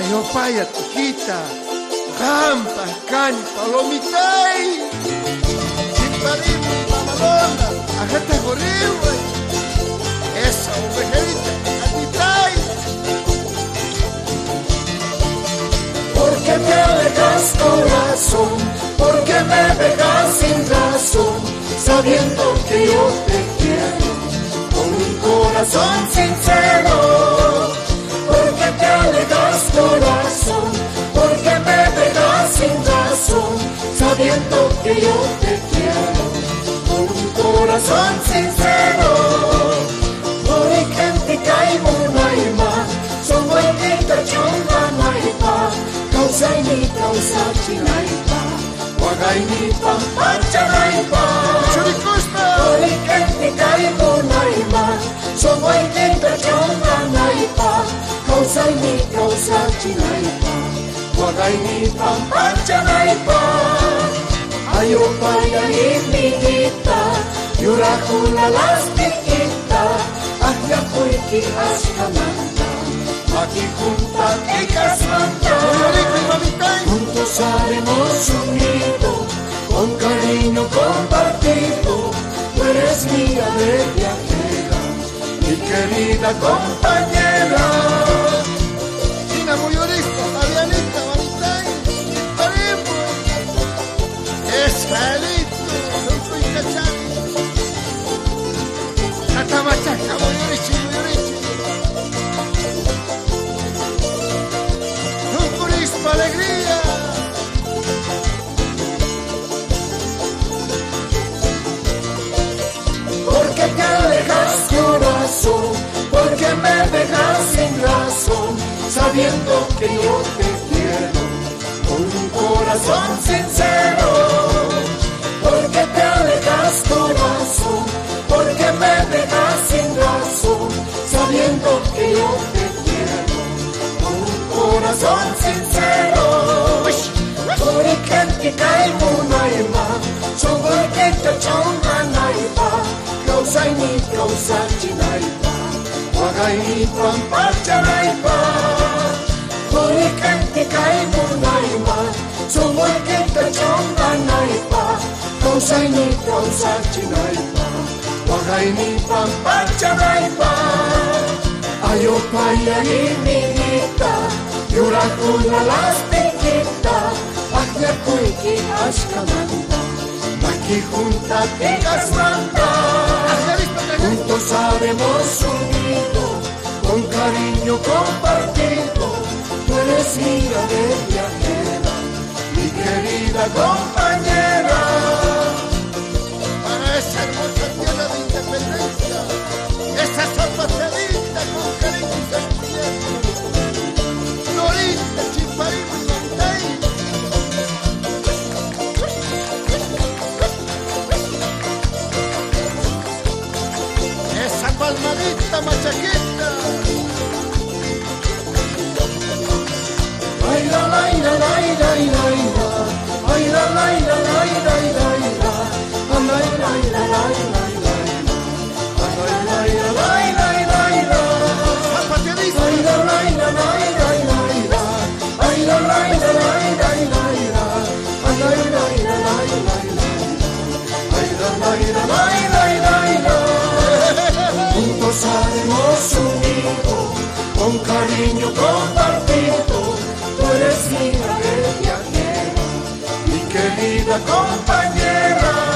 ayopaya tukita rampa cani palomitay chimparimu mamalona ajata gorriwe esa ovejerita atitay ¿Por qué te alejas corazón? ¿Por qué me dejas sin razón? Sabiendo que yo te quiero con un corazón sincero. Corazón? ¿Por qué me dejas sin razón? Sabiendo que yo te quiero con un corazón sincero. Por gente caimo naima, somos kita chunga naipa, causa ni causa chinaipa, wagai ni pampacha naipa. churicuspa Por gente caimo naima, somos kita causa chinaipa, wagai ni pampacha naipa. Ayo paya iminita, yurakula las tikita, Ahya ko'y kihas kamanta, makikjunta ikas manta. Juntos haremos unido, con cariño compartido, tú eres mía de mi querida compañera. Catamachaca mayorichi mayorichi Tucurispa alegría ¿Por qué te alejas corazón? ¿Por qué me dejas sin razón? Sabiendo que yo te quiero con un corazón sincero. Que cae naima, son que te chonga naipa, causa ni causa chinaipa, wagai ni pampacha naipa. Por que cae naima, son que te chonga naipa, causa ni causa chinaipa, wagai ni pampacha naipa. Ayopaya iminita, yurakula las piquita, Ahya kuiki ashkamanta, makijunta tigas. Juntos haremos unido, con cariño compartido, tú eres mía de viajera, mi querida compañera. Cariño compartido, tú eres mi de viajera, mi querida compañera.